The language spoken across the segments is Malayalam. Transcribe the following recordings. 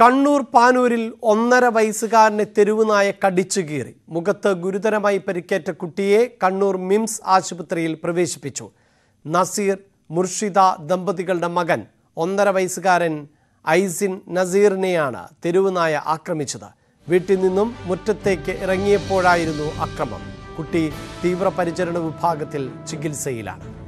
കണ്ണൂർ പാനൂരിൽ ഒന്നര വയസ്സുകാരനെ തെരുവ് നായ കടിച്ചു കീറി. മുഖത്ത് ഗുരുതരമായി പരിക്കേറ്റ കുട്ടിയെ കണ്ണൂർ മിംസ് ആശുപത്രിയിൽ പ്രവേശിപ്പിച്ചു. നസീർ മുർഷിദ ദമ്പതികളുടെ മകൻ ഒന്നര വയസ്സുകാരൻ ഐസിൻ നസീറിനെയാണ് തെരുവ് നായ ആക്രമിച്ചത്. വീട്ടിൽ നിന്നും മുറ്റത്തേക്ക് ഇറങ്ങിയപ്പോഴായിരുന്നു അക്രമം. കുട്ടി തീവ്രപരിചരണ വിഭാഗത്തിൽ ചികിത്സയിലാണ്.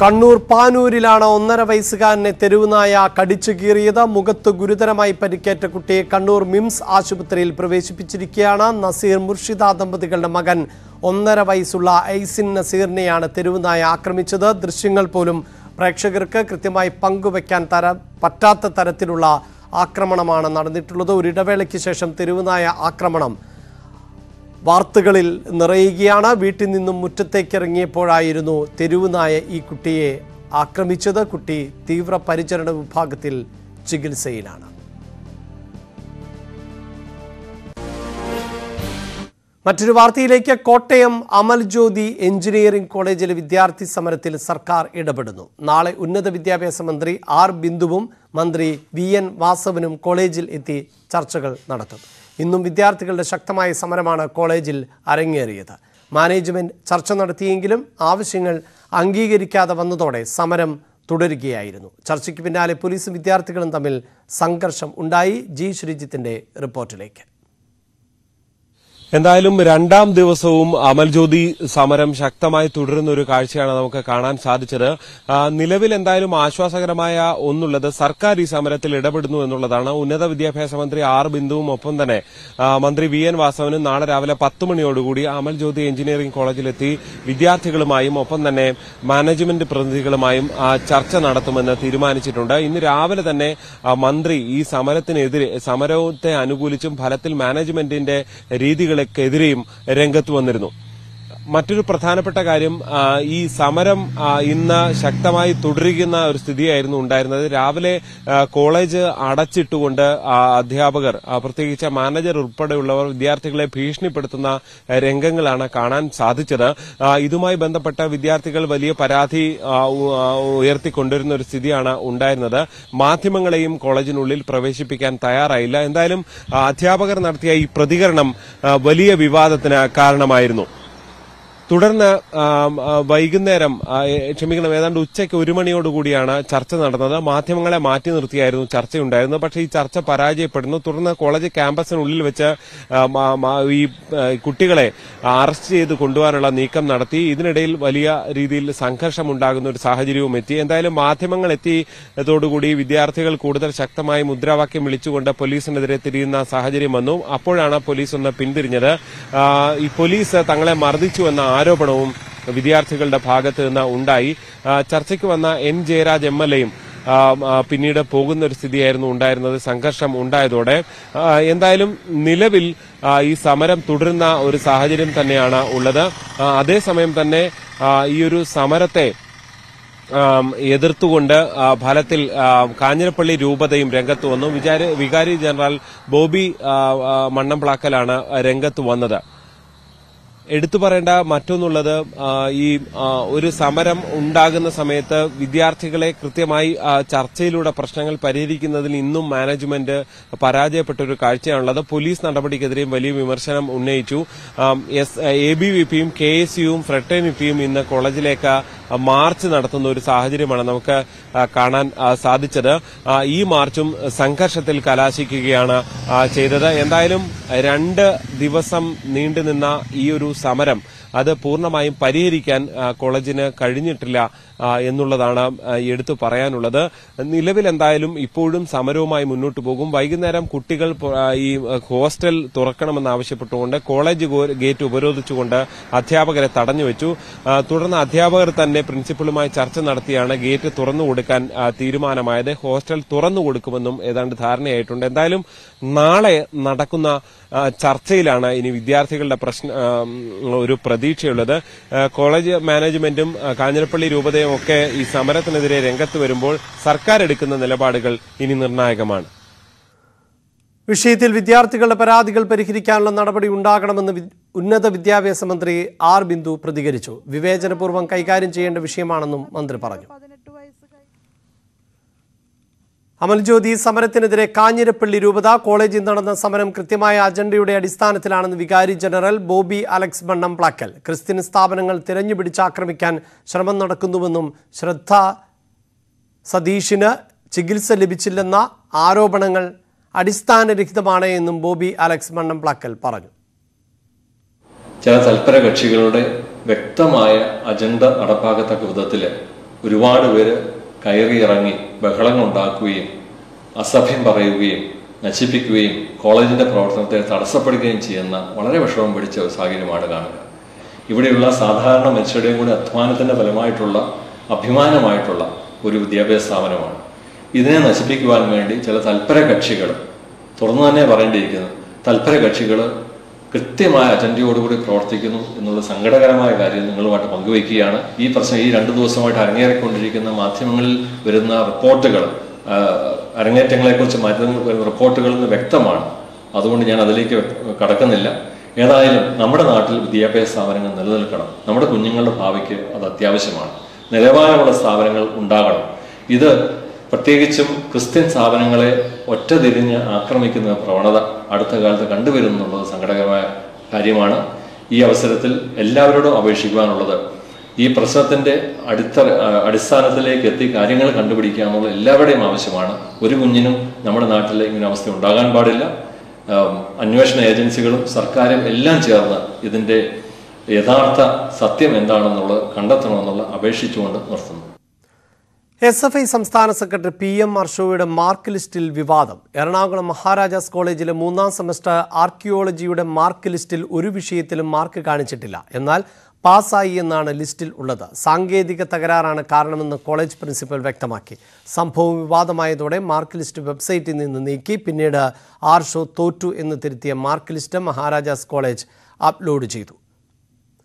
കണ്ണൂർ പാനൂരിലാണ് ഒന്നര വയസ്സുകാരനെ തെരുവുനായ കടിച്ചു കീറിയത്. മുഖത്ത് ഗുരുതരമായി പരിക്കേറ്റ കുട്ടിയെ കണ്ണൂർ മിംസ് ആശുപത്രിയിൽ പ്രവേശിപ്പിച്ചിരിക്കുകയാണ് നസീർ മുർഷിദ ദമ്പതികളുടെ മകൻ. ഒന്നര വയസ്സുള്ള ഐസിൻ നസീറിനെയാണ് തെരുവുനായ ആക്രമിച്ചത്. ദൃശ്യങ്ങൾ പോലും പ്രേക്ഷകർക്ക് കൃത്യമായി പങ്കുവെക്കാൻ തര പറ്റാത്ത തരത്തിലുള്ള ആക്രമണമാണ് നടന്നിട്ടുള്ളത്. ഒരിടവേളയ്ക്ക് ശേഷം തെരുവുനായ ആക്രമണം വാർത്തകളിൽ നിറയുകയാണ്. വീട്ടിൽ നിന്നും മുറ്റത്തേക്ക് ഇറങ്ങിയപ്പോഴായിരുന്നു തെരുവുനായ ഈ കുട്ടിയെ ആക്രമിച്ചത്. കുട്ടി തീവ്ര പരിചരണ വിഭാഗത്തിൽ ചികിത്സയിലാണ്. മറ്റൊരു വാർത്തയിലേക്ക് കോട്ടയം അമൽ ജ്യോതി എഞ്ചിനീയറിംഗ് കോളേജിലെ വിദ്യാർത്ഥി സമരത്തിൽ സർക്കാർ ഇടപെടുന്നു. നാളെ ഉന്നത വിദ്യാഭ്യാസ മന്ത്രി ആർ ബിന്ദുവും മന്ത്രി വി എൻ വാസവനും കോളേജിൽ എത്തി ചർച്ചകൾ നടത്തും. ഇന്നും വിദ്യാർത്ഥികളുടെ ശക്തമായ സമരമാണ് കോളേജിൽ അരങ്ങേറിയത്. മാനേജ്മെന്റ് ചർച്ച നടത്തിയെങ്കിലും ആവശ്യങ്ങൾ അംഗീകരിക്കാതെ വന്നതോടെ സമരം തുടരുകയായിരുന്നു. ചർച്ചയ്ക്ക് പിന്നാലെ പോലീസും വിദ്യാർത്ഥികളും തമ്മിൽ സംഘർഷം ഉണ്ടായി. ജി. ശ്രീജിത്തിന്റെ റിപ്പോർട്ടിലേക്ക്. എന്തായാലും രണ്ടാം ദിവസവും അമൽജ്യോതി സമരം ശക്തമായി തുടരുന്ന ഒരു കാഴ്ചയാണ് നമുക്ക് കാണാൻ സാധിച്ചത്. നിലവിൽ എന്തായാലും ആശ്വാസകരമായ ഒന്നുള്ളത് സർക്കാർ ഈ സമരത്തിൽ ഇടപെടുന്നു എന്നുള്ളതാണ്. ഉന്നത വിദ്യാഭ്യാസ മന്ത്രി ആർ ബിന്ദുവും ഒപ്പം തന്നെ മന്ത്രി വി എൻ വാസവനും നാളെ രാവിലെ പത്ത് മണിയോടുകൂടി അമൽജ്യോതി എഞ്ചിനീയറിംഗ് കോളേജിലെത്തി വിദ്യാർത്ഥികളുമായും ഒപ്പം തന്നെ മാനേജ്മെന്റ് പ്രതിനിധികളുമായും ചർച്ച നടത്തുമെന്ന് തീരുമാനിച്ചിട്ടുണ്ട്. ഇന്ന് രാവിലെ തന്നെ മന്ത്രി ഈ സമരത്തിനെതിരെ സമരത്തെ അനുകൂലിച്ചും ഫലത്തിൽ മാനേജ്മെന്റിന്റെ രീതികൾക്കെതിരെയും രംഗത്ത് വന്നിരുന്നു. മറ്റൊരു പ്രധാനപ്പെട്ട കാര്യം ഈ സമരം ഇന്ന് ശക്തമായി തുടരുന്ന ഒരു സ്ഥിതിയായിരുന്നു ഉണ്ടായിരുന്നത്. രാവിലെ കോളേജ് അടച്ചിട്ടുകൊണ്ട് അധ്യാപകർ പ്രത്യേകിച്ച് മാനേജർ ഉൾപ്പെടെയുള്ളവർ വിദ്യാർത്ഥികളെ ഭീഷണിപ്പെടുത്തുന്ന രംഗങ്ങളാണ് കാണാൻ സാധിച്ചത്. ഇതുമായി ബന്ധപ്പെട്ട വിദ്യാർത്ഥികൾ വലിയ പരാതി ഉയർത്തിക്കൊണ്ടിരുന്ന ഒരു സ്ഥിതിയാണ് ഉണ്ടായിരുന്നത്. മാധ്യമങ്ങളെയും കോളേജിനുള്ളിൽ പ്രവേശിപ്പിക്കാൻ തയ്യാറായില്ല. എന്തായാലും അധ്യാപകർ നടത്തിയ ഈ പ്രതികരണം വലിയ വിവാദത്തിന് കാരണമായിരുന്നു. തുടർന്ന് വൈകുന്നേരം ക്ഷമിക്കണം ഏതാണ്ട് ഉച്ചയ്ക്ക് ഒരു മണിയോടുകൂടിയാണ് ചർച്ച നടന്നത്. മാധ്യമങ്ങളെ മാറ്റി നിർത്തിയായിരുന്നു ചർച്ചയുണ്ടായിരുന്നത്. പക്ഷേ ഈ ചർച്ച പരാജയപ്പെടുന്നു. തുടർന്ന് കോളേജ് ക്യാമ്പസിനുള്ളിൽ വെച്ച് ഈ കുട്ടികളെ അറസ്റ്റ് ചെയ്ത് കൊണ്ടുപോകാനുള്ള നീക്കം നടത്തി. ഇതിനിടയിൽ വലിയ രീതിയിൽ സംഘർഷമുണ്ടാകുന്ന ഒരു സാഹചര്യവും എത്തി. എന്തായാലും മാധ്യമങ്ങൾ എത്തിയതോടുകൂടി വിദ്യാർത്ഥികൾ കൂടുതൽ ശക്തമായി മുദ്രാവാക്യം വിളിച്ചുകൊണ്ട് പോലീസിനെതിരെ തിരിയുന്ന സാഹചര്യം വന്നു. അപ്പോഴാണ് പോലീസ് ഒന്ന് പിന്തിരിഞ്ഞത്. ഈ പോലീസ് തങ്ങളെ മർദ്ദിച്ചു എന്ന ആരോപണവും വിദ്യാർത്ഥികളുടെ ഭാഗത്ത് നിന്ന് ഉണ്ടായി. ചർച്ചയ്ക്ക് വന്ന എൻ ജയരാജ് എം എൽ എയും പിന്നീട് പോകുന്ന ഒരു സ്ഥിതിയായിരുന്നു ഉണ്ടായിരുന്നത് സംഘർഷം ഉണ്ടായതോടെ. എന്തായാലും നിലവിൽ ഈ സമരം തുടരുന്ന ഒരു സാഹചര്യം തന്നെയാണ് ഉള്ളത്. അതേസമയം തന്നെ ഈ ഒരു സമരത്തെ എതിർത്തുകൊണ്ട് ഫലത്തിൽ കാഞ്ഞിരപ്പള്ളി രൂപതയും രംഗത്ത് വന്നു. വികാരി ജനറൽ ബോബി മണ്ണംപ്ലാക്കലാണ് രംഗത്ത് വന്നത്. എടുത്തു പറയേണ്ട മറ്റൊന്നുള്ളത് ഈ ഒരു സമരം ഉണ്ടാകുന്ന സമയത്ത് വിദ്യാർത്ഥികളെ കൃത്യമായി ചർച്ചയിലൂടെ പ്രശ്നങ്ങൾ പരിഹരിക്കുന്നതിൽ ഇന്നും മാനേജ്മെന്റ് പരാജയപ്പെട്ട ഒരു കാഴ്ചയാണുള്ളത്. പോലീസ് നടപടിക്കെതിരെയും വലിയ വിമർശനം ഉന്നയിച്ചു. എസ് എ ബി വി പിയും കെ എസ് യുവും ഫ്രട്ടേണിറ്റിയും ഇന്ന് കോളേജിലേക്ക് മാർച്ച് നടത്തുന്ന ഒരു സാഹചര്യമാണ് നമുക്ക് കാണാൻ സാധിച്ചത്. ഈ മാർച്ചും സംഘർഷത്തിൽ കലാശിക്കുകയാണ് ചെയ്തത്. എന്തായാലും രണ്ട് ദിവസം നീണ്ടുനിന്ന ഈ ഒരു സമരം അത് പൂർണമായും പരിഹരിക്കാൻ കോളേജിന് കഴിഞ്ഞിട്ടില്ല എന്നുള്ളതാണ് എടുത്തു പറയാനുള്ളത്. നിലവിൽ എന്തായാലും ഇപ്പോഴും സമരവുമായി മുന്നോട്ട് പോകും. വൈകുന്നേരം കുട്ടികൾ ഈ ഹോസ്റ്റൽ തുറക്കണമെന്നാവശ്യപ്പെട്ടുകൊണ്ട് കോളേജ് ഗേറ്റ് ഉപരോധിച്ചുകൊണ്ട് അധ്യാപകരെ തടഞ്ഞു വെച്ചു. തുടർന്ന് അധ്യാപകർ തന്നെ പ്രിൻസിപ്പളുമായി ചർച്ച നടത്തിയാണ് ഗേറ്റ് തുറന്നു കൊടുക്കാൻ തീരുമാനമായത്. ഹോസ്റ്റൽ തുറന്നു കൊടുക്കുമെന്നും ഏതാണ്ട് ധാരണയായിട്ടുണ്ട്. എന്തായാലും നാളെ നടക്കുന്ന ചർച്ചയിലാണ് ഇനി വിദ്യാർത്ഥികളുടെ പ്രശ്ന ഒരു പ്രതീക്ഷയുള്ളത്. കോളേജ് മാനേജ്മെന്റും കാഞ്ഞിരപ്പള്ളി രൂപതയും ഒക്കെ ഈ സമരത്തിനെതിരെ രംഗത്ത് വരുമ്പോൾ സർക്കാർ എടുക്കുന്ന നിലപാടുകൾ ഇനി നിർണായകമാണ്. വിഷയത്തിൽ വിദ്യാർത്ഥികളുടെ പരാതികൾ പരിഹരിക്കാനുള്ള നടപടി ഉണ്ടാകണമെന്ന് ഉന്നത വിദ്യാഭ്യാസ മന്ത്രി ആർ ബിന്ദു പ്രതികരിച്ചു. വിവേചനപൂർവം കൈകാര്യം ചെയ്യേണ്ട വിഷയമാണെന്നും മന്ത്രി പറഞ്ഞു. അമൽജ്യോതി സമരത്തിനെതിരെ കാഞ്ഞിരപ്പള്ളി രൂപത കോളേജിൽ നടന്ന സമരം കൃത്യമായ അജണ്ടയുടെ അടിസ്ഥാനത്തിലാണെന്ന് വികാരി ജനറൽ ബോബി അലക്സ് ബണ്ണം പ്ലാക്കൽ ക്രിസ്ത്യൻ സ്ഥാപനങ്ങൾ തിരഞ്ഞുപിടിച്ച് ആക്രമിക്കാൻ ശ്രമം നടക്കുന്നുവെന്നും ശ്രദ്ധ സതീഷിന് ചികിത്സ ലഭിച്ചില്ലെന്ന ആരോപണങ്ങൾ അടിസ്ഥാനരഹിതമാണ് എന്നും ബോബി അലക്സ് മണ്ണംപ്ലാക്കൽ പറഞ്ഞു. ചില തൽപര കക്ഷികളുടെ വ്യക്തമായ അജണ്ട നടപ്പാക്കത്തക്ക വിധത്തിൽ ഒരുപാട് പേര് കയറിയിറങ്ങി ബഹളങ്ങൾ ഉണ്ടാക്കുകയും അസഭ്യം പറയുകയും നശിപ്പിക്കുകയും കോളേജിന്റെ പ്രവർത്തനത്തെ തടസ്സപ്പെടുകയും ചെയ്യുന്ന വളരെ വിഷമം പിടിച്ച ഒരു സാഹചര്യമാണ് കാണുക. ഇവിടെയുള്ള സാധാരണ മനുഷ്യരുടെയും കൂടി അധ്വാനത്തിന്റെ ഫലമായിട്ടുള്ള അഭിമാനമായിട്ടുള്ള ഒരു വിദ്യാഭ്യാസ സ്ഥാപനമാണ്. ഇതിനെ നശിപ്പിക്കുവാൻ വേണ്ടി ചില തൽപര കക്ഷികൾ തുറന്നു തന്നെ പറയേണ്ടിയിരിക്കുന്നു തൽപര കക്ഷികൾ കൃത്യമായ അജണ്ടയോടുകൂടി പ്രവർത്തിക്കുന്നു എന്നുള്ള സങ്കടകരമായ കാര്യം നിങ്ങളുമായിട്ട് പങ്കുവയ്ക്കുകയാണ്. ഈ പ്രശ്നം ഈ രണ്ട് ദിവസമായിട്ട് അരങ്ങേറിക്കൊണ്ടിരിക്കുന്ന മാധ്യമങ്ങളിൽ വരുന്ന റിപ്പോർട്ടുകൾ അരങ്ങേറ്റങ്ങളെക്കുറിച്ച് വരുന്ന റിപ്പോർട്ടുകളിൽ നിന്ന് വ്യക്തമാണ്. അതുകൊണ്ട് ഞാൻ അതിലേക്ക് കടക്കുന്നില്ല. ഏതായാലും നമ്മുടെ നാട്ടിൽ വിദ്യാഭ്യാസ സ്ഥാപനങ്ങൾ നിലനിൽക്കണം. നമ്മുടെ കുഞ്ഞുങ്ങളുടെ ഭാവിക്ക് അത് അത്യാവശ്യമാണ്. നിലവാരമുള്ള സ്ഥാപനങ്ങൾ ഉണ്ടാകണം. ഇത് പ്രത്യേകിച്ചും ക്രിസ്ത്യൻ സ്ഥാപനങ്ങളെ ഒറ്റതിരിഞ്ഞ് ആക്രമിക്കുന്ന പ്രവണത അടുത്ത കാലത്ത് കണ്ടുവരുന്നുള്ളത് സങ്കടകരമായ കാര്യമാണ്. ഈ അവസരത്തിൽ എല്ലാവരോടും അപേക്ഷിക്കുവാനുള്ളത് ഈ പ്രശ്നത്തിന്റെ അടിത്ത അടിസ്ഥാനത്തിലേക്ക് എത്തി കാര്യങ്ങൾ കണ്ടുപിടിക്കുക എന്നുള്ള എല്ലാവരുടെയും ആവശ്യമാണ്. ഒരു കുഞ്ഞിനും നമ്മുടെ നാട്ടിൽ ഇങ്ങനെ അവസ്ഥ ഉണ്ടാകാൻ പാടില്ല. അന്വേഷണ ഏജൻസികളും സർക്കാരും എല്ലാം ചേർന്ന് ഇതിന്റെ യഥാർത്ഥ സത്യം എന്താണെന്നുള്ളത് കണ്ടെത്തണമെന്നുള്ള അപേക്ഷിച്ചുകൊണ്ട് നിർത്തുന്നു. എസ് എഫ് ഐ സംസ്ഥാന സെക്രട്ടറി പി എം അർഷോയുടെ മാർക്ക് ലിസ്റ്റിൽ വിവാദം. എറണാകുളം മഹാരാജാസ് കോളേജിലെ മൂന്നാം സെമസ്റ്റർ ആർക്കിയോളജിയുടെ മാർക്ക് ലിസ്റ്റിൽ ഒരു വിഷയത്തിലും മാർക്ക് കാണിച്ചിട്ടില്ല. എന്നാൽ പാസ്സായി എന്നാണ് ലിസ്റ്റിൽ ഉള്ളത്. സാങ്കേതിക തകരാറാണ് കാരണമെന്ന് കോളേജ് പ്രിൻസിപ്പൽ വ്യക്തമാക്കി. സംഭവം വിവാദമായതോടെ മാർക്ക് ലിസ്റ്റ് വെബ്സൈറ്റിൽ നിന്ന് നീക്കി. പിന്നീട് ആർഷോ തോറ്റു എന്ന് തിരുത്തിയ mark list Maharajas college upload ചെയ്തു.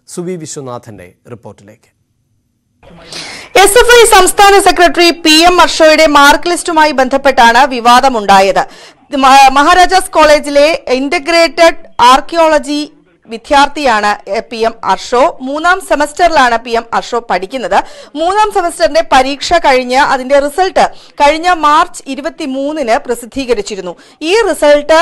സുബി വിശ്വനാഥന്റെ റിപ്പോർട്ടിലേക്ക്. എസ് എഫ് ഐ സംസ്ഥാന സെക്രട്ടറി പി എം അർഷോയുടെ മാർക്ക് ലിസ്റ്റുമായി ബന്ധപ്പെട്ടാണ് വിവാദമുണ്ടായത്. മഹാരാജാസ് കോളേജിലെ ഇന്റഗ്രേറ്റഡ് ആർക്കിയോളജി വിദ്യാർത്ഥിയാണ് പി എം അർഷോ. മൂന്നാം സെമസ്റ്ററിലാണ് പി എം അർഷോ പഠിക്കുന്നത്. മൂന്നാം സെമസ്റ്ററിന്റെ പരീക്ഷ കഴിഞ്ഞ് അതിന്റെ റിസൾട്ട് കഴിഞ്ഞ മാർച്ച് ഇരുപത്തി മൂന്നിന് പ്രസിദ്ധീകരിച്ചിരുന്നു. ഈ റിസൾട്ട്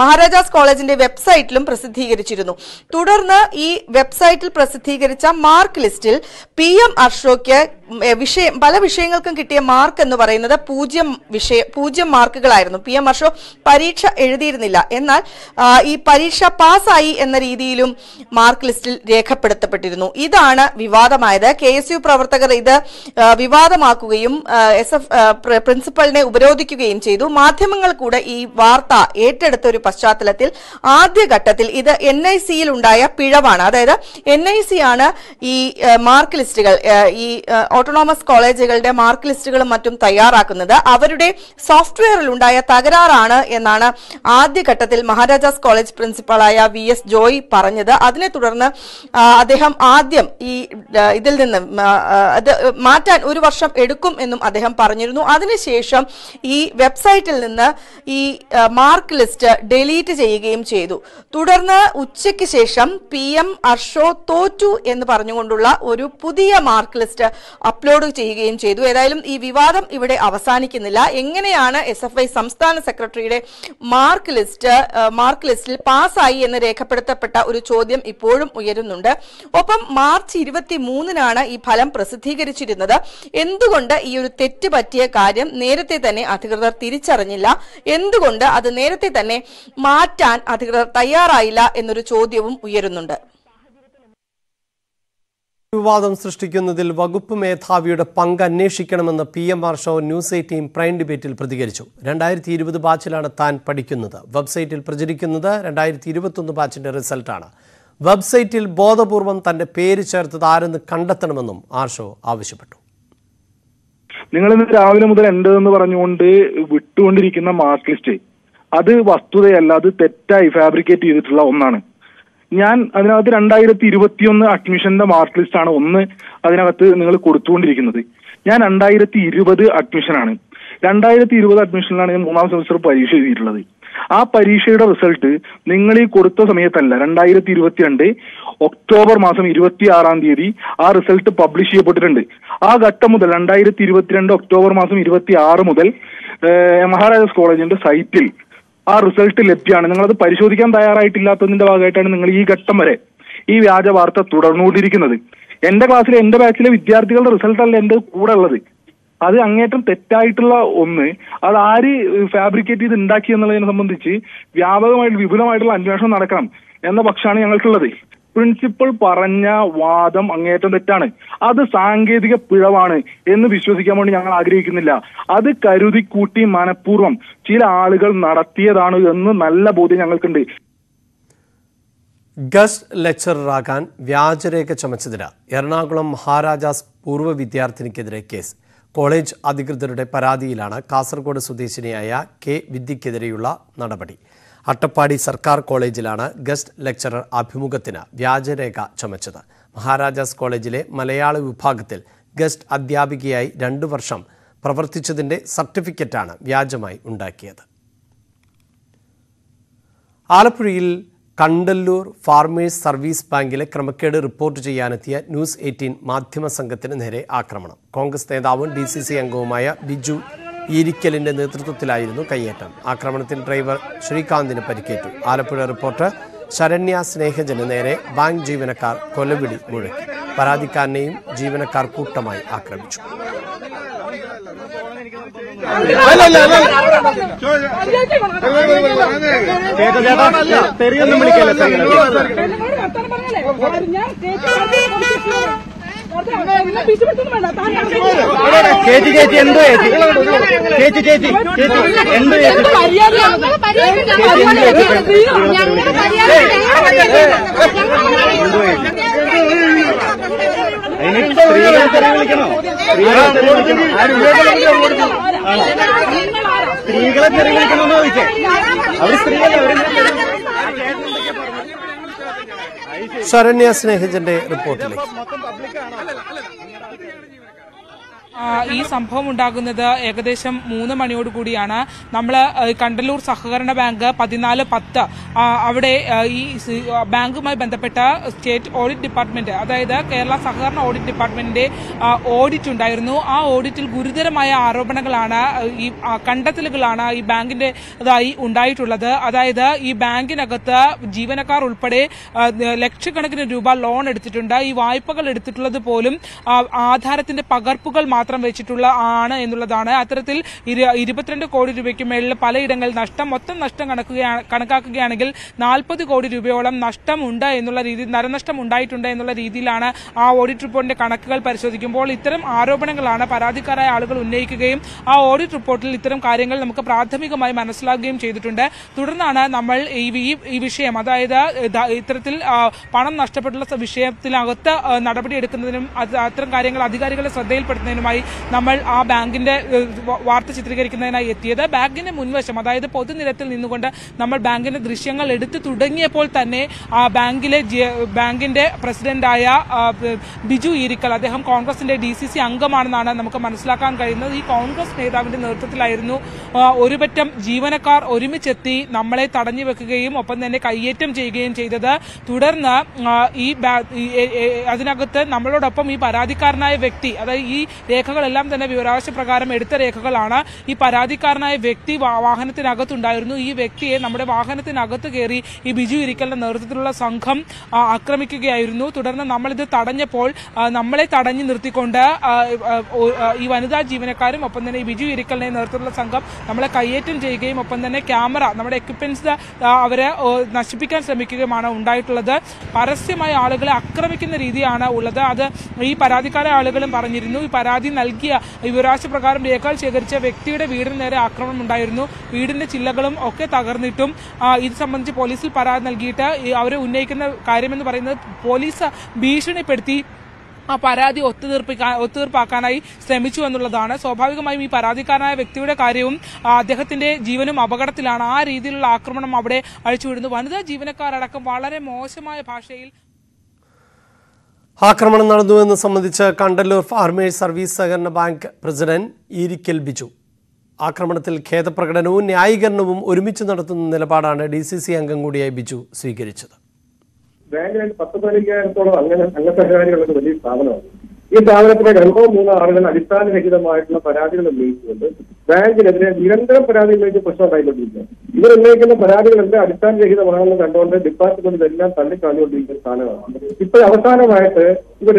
മഹാരാജാസ് കോളേജിന്റെ വെബ്സൈറ്റിലും പ്രസിദ്ധീകരിച്ചിരുന്നു. തുടർന്ന് ഈ വെബ്സൈറ്റിൽ പ്രസിദ്ധീകരിച്ച മാർക്ക് ലിസ്റ്റിൽ പി എം അർഷോയ്ക്ക് വിഷയം പല വിഷയങ്ങൾക്കും കിട്ടിയ മാർക്ക് എന്ന് പറയുന്നത് പൂജ്യം വിഷയ പൂജ്യം മാർക്കുകളായിരുന്നു. പി എം ഹർഷോ പരീക്ഷ എഴുതിയിരുന്നില്ല. എന്നാൽ ഈ പരീക്ഷ പാസ്സായി എന്ന രീതിയിലും മാർക്ക് ലിസ്റ്റിൽ രേഖപ്പെടുത്തപ്പെട്ടിരുന്നു. ഇതാണ് വിവാദമായത്. കെ എസ് യു പ്രവർത്തകർ ഇത് വിവാദമാക്കുകയും എസ് എഫ് പ്രിൻസിപ്പലിനെ ഉപരോധിക്കുകയും ചെയ്തു. മാധ്യമങ്ങൾ കൂടെ ഈ വാർത്ത ഏറ്റെടുത്ത ഒരു പശ്ചാത്തലത്തിൽ ആദ്യഘട്ടത്തിൽ ഇത് എൻ ഐ സിയിൽ ഉണ്ടായ പിഴവാണ്. അതായത് എൻ ഐ സി ആണ് ഈ മാർക്ക് ലിസ്റ്റുകൾ ഈ ഓട്ടോണോമസ് കോളേജുകളുടെ മാർക്ക് ലിസ്റ്റുകളും മറ്റും തയ്യാറാക്കുന്നത് അവരുടെ സോഫ്റ്റ്വെയറിൽ ഉണ്ടായ തകരാറാണ് എന്നാണ് ആദ്യഘട്ടത്തിൽ മഹാരാജാസ് കോളേജ് പ്രിൻസിപ്പളായ വി എസ് ജോയ് പറഞ്ഞത്. അതിനെ തുടർന്ന് അദ്ദേഹം ആദ്യം ഈ ഇതിൽ നിന്ന് അത് മാറ്റാൻ ഒരു വർഷം എടുക്കും എന്നും അദ്ദേഹം പറഞ്ഞിരുന്നു. അതിനുശേഷം ഈ വെബ്സൈറ്റിൽ നിന്ന് ഈ മാർക്ക് ലിസ്റ്റ് ഡിലീറ്റ് ചെയ്യുകയും ചെയ്തു. തുടർന്ന് ഉച്ചയ്ക്ക് ശേഷം പി എം അർഷോ തോറ്റു എന്ന് പറഞ്ഞുകൊണ്ടുള്ള ഒരു പുതിയ മാർക്ക് ലിസ്റ്റ് അപ്ലോഡ് ചെയ്യുകയും ചെയ്തു. ഏതായാലും ഈ വിവാദം ഇവിടെ അവസാനിക്കുന്നില്ല. എങ്ങനെയാണ് എസ് എഫ് ഐ സംസ്ഥാന സെക്രട്ടറിയുടെ മാർക്ക് ലിസ്റ്റ് മാർക്ക് ലിസ്റ്റിൽ പാസ്സായി എന്ന് രേഖപ്പെടുത്തപ്പെട്ട ഒരു ചോദ്യം ഇപ്പോഴും ഉയരുന്നുണ്ട്. ഒപ്പം മാർച്ച് ഇരുപത്തി മൂന്നിനാണ് ഈ ഫലം പ്രസിദ്ധീകരിച്ചിരുന്നത്. എന്തുകൊണ്ട് ഈ ഒരു തെറ്റ് പറ്റിയ കാര്യം നേരത്തെ തന്നെ അധികൃതർ തിരിച്ചറിഞ്ഞില്ല? എന്തുകൊണ്ട് അത് നേരത്തെ തന്നെ മാറ്റാൻ അധികൃതർ തയ്യാറായില്ല എന്നൊരു ചോദ്യവും ഉയരുന്നുണ്ട്. വിവാദം സൃഷ്ടിക്കുന്നതിൽ വകുപ്പ് മേധാവിയുടെ പങ്ക് അന്വേഷിക്കണമെന്ന് P M Arsho news eighteen prime ഡിബേറ്റിൽ പ്രതികരിച്ചു. രണ്ടായിരത്തി ഇരുപത് ബാച്ചിലാണ് താൻ പഠിക്കുന്നത്. വെബ്സൈറ്റിൽ പ്രചരിക്കുന്നത് രണ്ടായിരത്തി ഇരുപത്തൊന്ന് ബാച്ചിന്റെ റിസൾട്ടാണ്. വെബ്സൈറ്റിൽ ബോധപൂർവം തന്റെ പേര് ചേർത്തത് ആരെന്ന് കണ്ടെത്തണമെന്നും ആർ ഷോ ആവശ്യപ്പെട്ടു. നിങ്ങൾ ഇന്ന് രാവിലെ മുതൽ ഉണ്ട് എന്ന് പറഞ്ഞുകൊണ്ട് വിട്ടുകൊണ്ടിരിക്കുന്ന മാർക്ക് ലിസ്റ്റ്. അത് വസ്തുതയല്ല അത് തെറ്റായി ഫാബ്രിക്കേറ്റ് ചെയ്തിട്ടുള്ള ഒന്നാണ്. ഞാൻ അതിനകത്ത് രണ്ടായിരത്തി ഇരുപത്തിയൊന്ന് അഡ്മിഷന്റെ മാർക്ക് ലിസ്റ്റ് ആണ് ഒന്ന് അതിനകത്ത് നിങ്ങൾ കൊടുത്തുകൊണ്ടിരിക്കുന്നത്. ഞാൻ രണ്ടായിരത്തി ഇരുപത് അഡ്മിഷനാണ് രണ്ടായിരത്തി ഇരുപത് അഡ്മിഷനിലാണ് ഞാൻ മൂന്നാം സെമസ്റ്റർ പരീക്ഷ എഴുതിയിട്ടുള്ളത്. ആ പരീക്ഷയുടെ റിസൾട്ട് നിങ്ങൾ ഈ കൊടുത്ത സമയത്തല്ല രണ്ടായിരത്തി ഇരുപത്തിരണ്ട് ഒക്ടോബർ മാസം ഇരുപത്തി ആറാം തീയതി ആ റിസൾട്ട് പബ്ലിഷ് ചെയ്യപ്പെട്ടിട്ടുണ്ട്. ആ ഘട്ടം മുതൽ രണ്ടായിരത്തി ഇരുപത്തിരണ്ട് ഒക്ടോബർ മാസം ഇരുപത്തി ആറ് മുതൽ മഹാരാജാസ് കോളേജിന്റെ സൈറ്റിൽ ആ റിസൾട്ട് ലഭ്യമാണ് നിങ്ങളത് പരിശോധിക്കാൻ തയ്യാറായിട്ടില്ലാത്തതിന്റെ ഭാഗമായിട്ടാണ് നിങ്ങൾ ഈ ഘട്ടം വരെ ഈ വ്യാജ വാർത്ത തുടർന്നുകൊണ്ടിരിക്കുന്നത്. എന്റെ ക്ലാസ്സിലെ എന്റെ ബാച്ചിലെ വിദ്യാർത്ഥികളുടെ റിസൾട്ട് അല്ല എന്റെ കൂടെ ഉള്ളത്. അത് അങ്ങേറ്റം തെറ്റായിട്ടുള്ള ഒന്ന്. അത് ആര് ഫാബ്രിക്കേറ്റ് ചെയ്ത് ഉണ്ടാക്കി എന്നുള്ളതിനെ സംബന്ധിച്ച് വ്യാപകമായിട്ട് വിപുലമായിട്ടുള്ള അന്വേഷണം നടക്കണം എന്ന പക്ഷമാണ് ഞങ്ങൾക്കുള്ളത്. പ്രിൻസിപ്പൽ പറഞ്ഞ വാദം അങ്ങേറ്റം തെറ്റാണ്. അത് സാങ്കേതിക പിഴവാണ് എന്ന് വിശ്വസിക്കാൻ വേണ്ടി ഞങ്ങൾ ആഗ്രഹിക്കുന്നില്ല. അത് കരുതി കൂട്ടി മനഃപൂർവം ചില ആളുകൾ നടത്തിയതാണ് എന്ന് നല്ല ബോധ്യം ഞങ്ങൾക്കുണ്ട്. ഗസ്റ്റ് ലെക്ചററാകാൻ വ്യാജരേഖ ചമച്ചതിന് എറണാകുളം മഹാരാജാസ് പൂർവ വിദ്യാർത്ഥിനിക്കെതിരെ കേസ്. കോളേജ് അധികൃതരുടെ പരാതിയിലാണ് കാസർഗോഡ് സ്വദേശിനിയായ കെ വിദ്യക്കെതിരെയുള്ള നടപടി. അട്ടപ്പാടി സർക്കാർ കോളേജിലാണ് ഗസ്റ്റ് ലെക്ചറർ അഭിമുഖത്തിന് വ്യാജരേഖ ചുമച്ചത്. മഹാരാജാസ് കോളേജിലെ മലയാള വിഭാഗത്തിൽ ഗസ്റ്റ് അധ്യാപികയായി രണ്ടു വർഷം പ്രവർത്തിച്ചതിന്റെ സർട്ടിഫിക്കറ്റാണ് വ്യാജമായി ഉണ്ടാക്കിയത്. ആലപ്പുഴയിൽ കണ്ടല്ലൂർ ഫാർമേഴ്സ് സർവീസ് ബാങ്കിലെ ക്രമക്കേട് റിപ്പോർട്ട് ചെയ്യാനെത്തിയ ന്യൂസ് എയ്റ്റീൻ മാധ്യമ സംഘത്തിന് നേരെ ആക്രമണം. കോൺഗ്രസ് നേതാവും ഡി സി സി അംഗവുമായ ബിജു ഈരിക്കലിന്റെ നേതൃത്വത്തിലായിരുന്നു കയ്യേറ്റം. ആക്രമണത്തിൽ ഡ്രൈവർ ശ്രീകാന്തിന് പരിക്കേറ്റു. ആലപ്പുഴ റിപ്പോർട്ടർ ശരണ്യ സ്നേഹജന് നേരെ ബാങ്ക് ജീവനക്കാർ കൊലവിളി മുഴക്കി. പരാതിക്കാരനെയും ജീവനക്കാർ കൂട്ടമായി ആക്രമിച്ചു. ചേച്ചി ചേച്ചി എന്തോ ചേച്ചി? ചേച്ചി ചേച്ചി ചേച്ചി എന്തോ ചേച്ചി? അതിന് സ്ത്രീകളെ തെറി വിളിക്കണോ സ്ത്രീകളെ തെറി വിളിക്കണോ സ്ത്രീകളെ തെറി ചോദിച്ചേ. അവർ സ്ത്രീകളെ അവരെ ശരണ്യ സ്നേഹജന്റെ റിപ്പോർട്ടിലേക്ക്. ഈ സംഭവം ഉണ്ടാകുന്നത് ഏകദേശം മൂന്ന് മണിയോട് കൂടിയാണ്. നമ്മൾ കണ്ടല്ലൂർ സഹകരണ ബാങ്ക് പതിനാല് പത്ത് അവിടെ ഈ ബാങ്കുമായി ബന്ധപ്പെട്ട സ്റ്റേറ്റ് ഓഡിറ്റ് ഡിപ്പാർട്ട്മെന്റ് അതായത് കേരള സഹകരണ ഓഡിറ്റ് ഡിപ്പാർട്ട്മെന്റിന്റെ ഓഡിറ്റ് ഉണ്ടായിരുന്നു. ആ ഓഡിറ്റിൽ ഗുരുതരമായ ആരോപണങ്ങളാണ് ഈ കണ്ടെത്തലുകളാണ് ഈ ബാങ്കിന്റെ ഇതായി ഉണ്ടായിട്ടുള്ളത്. അതായത് ഈ ബാങ്കിനകത്ത് ജീവനക്കാർ ഉൾപ്പെടെ ലക്ഷക്കണക്കിന് രൂപ ലോൺ എടുത്തിട്ടുണ്ട്. ഈ വായ്പകൾ എടുത്തിട്ടുള്ളത് പോലും ആധാരത്തിന്റെ പകർപ്പുകൾ മാത്രം വെച്ചിട്ടുള്ള ആണ് എന്നുള്ളതാണ്. അത്തരത്തിൽ ഇരു- ഇരുപത്തിരണ്ട് കോടി രൂപയ്ക്ക് മേളിൽ പലയിടങ്ങളിൽ നഷ്ടം മൊത്തം നഷ്ടം കണക്കാക്കുകയാണെങ്കിൽ നാൽപ്പത് കോടി രൂപയോളം നഷ്ടമുണ്ട് എന്നുള്ള രീതിയിൽ നരനഷ്ടം ഉണ്ടായിട്ടുണ്ട് എന്നുള്ള രീതിയിലാണ് ആ ഓഡിറ്റ് റിപ്പോർട്ടിന്റെ കണക്കുകൾ പരിശോധിക്കുമ്പോൾ ഇത്തരം ആരോപണങ്ങളാണ് പരാതിക്കാരായ ആളുകൾ ഉന്നയിക്കുകയും ആ ഓഡിറ്റ് റിപ്പോർട്ടിൽ ഇത്തരം കാര്യങ്ങൾ നമുക്ക് പ്രാഥമികമായി മനസ്സിലാക്കുകയും ചെയ്തിട്ടുണ്ട്. തുടർന്നാണ് നമ്മൾ ഈ വിഷയം അതായത് ഇത്തരത്തിൽ പണം നഷ്ടപ്പെട്ടുള്ള വിഷയത്തിനകത്ത് നടപടിയെടുക്കുന്നതിനും അത് അത്തരം കാര്യങ്ങൾ അധികാരികളെ ശ്രദ്ധയിൽപ്പെടുത്തുന്നതിനുമായി നമ്മൾ ആ ബാങ്കിന്റെ വാർത്ത ചിത്രീകരിക്കുന്നതിനായി എത്തിയത്. ബാങ്കിന്റെ മുൻവശം അതായത് പൊതുനിരത്തിൽ നിന്നുകൊണ്ട് നമ്മൾ ബാങ്കിന്റെ ദൃശ്യങ്ങൾ എടുത്തു തുടങ്ങിയപ്പോൾ തന്നെ ആ ബാങ്കിലെ ബാങ്കിന്റെ പ്രസിഡന്റായ ബിജു ഈരിക്കൽ അദ്ദേഹം കോൺഗ്രസിന്റെ ഡി സി സി അംഗമാണെന്നാണ് നമുക്ക് മനസ്സിലാക്കാൻ കഴിയുന്നത്. ഈ കോൺഗ്രസ് നേതാവിന്റെ നേതൃത്വത്തിലായിരുന്നു ഒരുപറ്റം ജീവനക്കാർ ഒരുമിച്ചെത്തി നമ്മളെ തടഞ്ഞു വെക്കുകയും ഒപ്പം തന്നെ കയ്യേറ്റം ചെയ്യുകയും ചെയ്തത്. തുടർന്ന് ഈ അതിനകത്ത് നമ്മളോടൊപ്പം ഈ പരാതിക്കാരനായ വ്യക്തി അതായത് ഈ രേഖകളെല്ലാം തന്നെ വിവരാവകാശ പ്രകാരം എടുത്ത രേഖകളാണ്. ഈ പരാതിക്കാരനായ വ്യക്തി വാഹനത്തിനകത്തുണ്ടായിരുന്നു. ഈ വ്യക്തിയെ നമ്മുടെ വാഹനത്തിനകത്ത് കയറി ഈ ബിജു ഇരിക്കലിന്റെ നേതൃത്വത്തിലുള്ള സംഘം ആക്രമിക്കുകയായിരുന്നു. തുടർന്ന് നമ്മളിത് തടഞ്ഞപ്പോൾ നമ്മളെ തടഞ്ഞു നിർത്തിക്കൊണ്ട് ഈ വനിതാ ജീവനക്കാരും ഒപ്പം തന്നെ ഈ ബിജു ഇരിക്കലിനെ നേതൃത്വത്തിലുള്ള സംഘം നമ്മളെ കയ്യേറ്റം ചെയ്യുകയും ഒപ്പം തന്നെ ക്യാമറ നമ്മുടെ എക്യുപ്മെന്റ്സ് അവരെ നശിപ്പിക്കാൻ ശ്രമിക്കുകയുമാണ് ഉണ്ടായിട്ടുള്ളത്. പരസ്യമായ ആളുകളെ ആക്രമിക്കുന്ന രീതിയാണ് ഉള്ളത്. അത് ഈ പരാതിക്കാരെ ആളുകളും പറഞ്ഞിരുന്നു. ഈ പരാതി നൽകിയ വിവരാശ പ്രകാരം രേഖകൾ ശേഖരിച്ച വ്യക്തിയുടെ വീടിന് നേരെ ആക്രമണം ഉണ്ടായിരുന്നു. വീടിന്റെ ചില്ലകളും ഒക്കെ തകർന്നിട്ടും ഇത് സംബന്ധിച്ച് പോലീസിൽ പരാതി നൽകിയിട്ട് അവരെ ഉന്നയിക്കുന്ന കാര്യമെന്ന് പറയുന്നത് പോലീസ് ഭീഷണിപ്പെടുത്തി ആ പരാതി ഒത്തുതീർപ്പിക്കാൻ ഒത്തുതീർപ്പാക്കാനായി ശ്രമിച്ചു എന്നുള്ളതാണ്. സ്വാഭാവികമായും ഈ പരാതിക്കാരനായ വ്യക്തിയുടെ കാര്യവും അദ്ദേഹത്തിന്റെ ജീവനും അപകടത്തിലാണ്. ആ രീതിയിലുള്ള ആക്രമണം അവിടെ അഴിച്ചുവിടുന്നു. വനിതാ ജീവനക്കാരടക്കം വളരെ മോശമായ ഭാഷയിൽ ആക്രമണം നടന്നുവെന്ന് സംബന്ധിച്ച് കണ്ടല്ലൂർ ഫാർമേഴ്സ് സർവീസ് സഹകരണ ബാങ്ക് പ്രസിഡന്റ് ഇരിക്കൽ ബിജു. ആക്രമണത്തിൽ ഖേദപ്രകടനവും ന്യായീകരണവും ഒരുമിച്ച് നടത്തുന്ന നിലപാടാണ് ഡി സി സി അംഗം കൂടിയായി ബിജു സ്വീകരിച്ചത്. ബാങ്കിൽ പത്ത് പതിനായിരത്തോളം അങ്ങനെ അംഗസഹകാരികളുള്ള വലിയ സ്ഥാപനമാണ്. ഈ സ്ഥാപനത്തിലെ രണ്ടോ മൂന്നോ ആളുകൾ അടിസ്ഥാനരഹിതമായിട്ടുള്ള പരാതികൾ ഉന്നയിച്ചുകൊണ്ട് ബാങ്കിനെതിരെ നിരന്തരം പരാതി ഉന്നയിച്ച് പ്രശ്നം ഉണ്ടായിക്കൊണ്ടിരിക്കുക ഇവർ ഉന്നയിക്കുന്ന പരാതികളെല്ലാം അടിസ്ഥാനരഹിതമാണെന്ന് കണ്ടുകൊണ്ട് ഡിപ്പാർട്ട്മെന്റ് ഇതെല്ലാം തള്ളിക്കളഞ്ഞുകൊണ്ടിരിക്കുന്ന സ്ഥാനമാണ് ഇപ്പോൾ അവസാനമായിട്ട് ഇവർ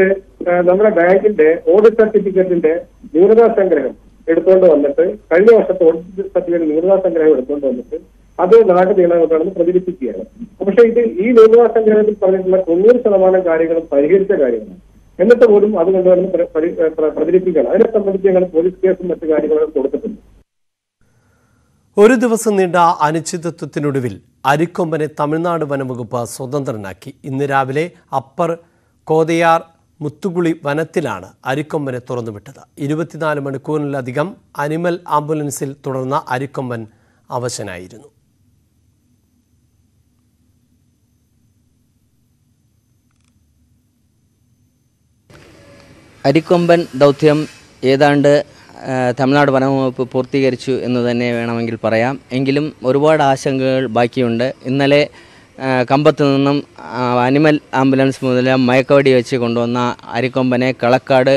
നമ്മുടെ ബാങ്കിന്റെ ഓഡിറ്റ് സർട്ടിഫിക്കറ്റിന്റെ ന്യൂനതാ സംഗ്രഹം എടുത്തുകൊണ്ട് വന്നിട്ട് കഴിഞ്ഞ വർഷത്തെ ഓഡിറ്റ് സർട്ടിഫിക്കറ്റ് ന്യൂനതാ സംഗ്രഹം എടുത്തുകൊണ്ട് വന്നിട്ട് അത് നാട് നീളാമെന്നാണെന്ന് പ്രചരിപ്പിക്കുകയാണ്. പക്ഷേ ഇത് ഈ ന്യൂനതാ സംഗ്രഹത്തിൽ പറഞ്ഞിട്ടുള്ള തൊണ്ണൂറ് ശതമാനം കാര്യങ്ങളും പരിഹരിച്ച കാര്യങ്ങളാണ്. എന്നിട്ട് പോലും അത് കൊണ്ടുവന്ന് പ്ര- പരി- പ്ര- പ്രചരിപ്പിക്കണം അതിനെ സംബന്ധിച്ച് ഞങ്ങൾ പോലീസ് കേസും മറ്റു കാര്യങ്ങളും കൊടുത്തിട്ടുണ്ട്. ഒരു ദിവസം നീണ്ട അനിശ്ചിതത്വത്തിനൊടുവിൽ അരിക്കൊമ്പനെ തമിഴ്നാട് വനംവകുപ്പ് സ്വതന്ത്രനാക്കി. ഇന്ന് രാവിലെ അപ്പർ കോതയാർ മുത്തുകുളി വനത്തിലാണ് അരിക്കൊമ്പനെ തുറന്നുവിട്ടത്. ഇരുപത്തിനാല് മണിക്കൂറിലധികം അനിമൽ ആംബുലൻസിൽ തുടർന്ന അരിക്കൊമ്പൻ അവശനായിരുന്നു. അരിക്കൊമ്പൻ ദൗത്യം ഏതാണ്ട് തമിഴ്നാട് വനംവകുപ്പ് പൂർത്തീകരിച്ചു എന്ന് തന്നെ വേണമെങ്കിൽ പറയാം. എങ്കിലും ഒരുപാട് ആശങ്കകൾ ബാക്കിയുണ്ട്. ഇന്നലെ കമ്പത്ത് നിന്നും അനിമൽ ആംബുലൻസ് മുതൽ മയക്കവടി വെച്ച് കൊണ്ടുവന്ന അരിക്കൊമ്പനെ കളക്കാട്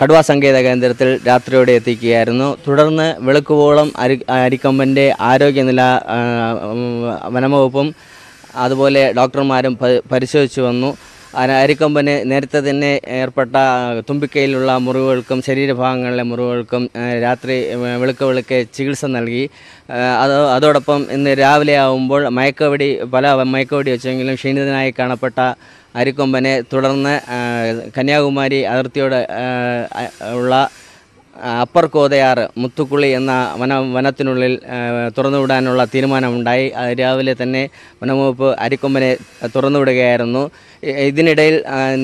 കടുവാ സങ്കേത കേന്ദ്രത്തിൽ രാത്രിയോടെ എത്തിക്കുകയായിരുന്നു. തുടർന്ന് വെളുക്കുവോളം അരി അരിക്കൊമ്പന്റെ ആരോഗ്യനില വനംവകുപ്പും അതുപോലെ ഡോക്ടർമാരും പരിശോധിച്ചു വന്നു. അരിക്കൊമ്പന് നേരത്തെ തന്നെ ഏർപ്പെട്ട തുമ്പിക്കൈയിലുള്ള മുറിവുകൾക്കും ശരീരഭാഗങ്ങളിലെ മുറിവുകൾക്കും രാത്രി വെളുക്ക വെളുക്കെ ചികിത്സ നൽകി. അത് അതോടൊപ്പം ഇന്ന് രാവിലെ ആവുമ്പോൾ മയക്കവടി പല മയക്കവടി വെച്ചെങ്കിലും ക്ഷീണിതനായി കാണപ്പെട്ട അരിക്കൊമ്പനെ തുടർന്ന് കന്യാകുമാരി അതിർത്തിയോട് ഉള്ള അപ്പർ കോതയാർ മുത്തുക്കുളി എന്ന വന വനത്തിനുള്ളിൽ തുറന്നുവിടാനുള്ള തീരുമാനമുണ്ടായി. രാവിലെ തന്നെ വനംവകുപ്പ് അരിക്കൊമ്പനെ തുറന്നുവിടുകയായിരുന്നു. ഇതിനിടയിൽ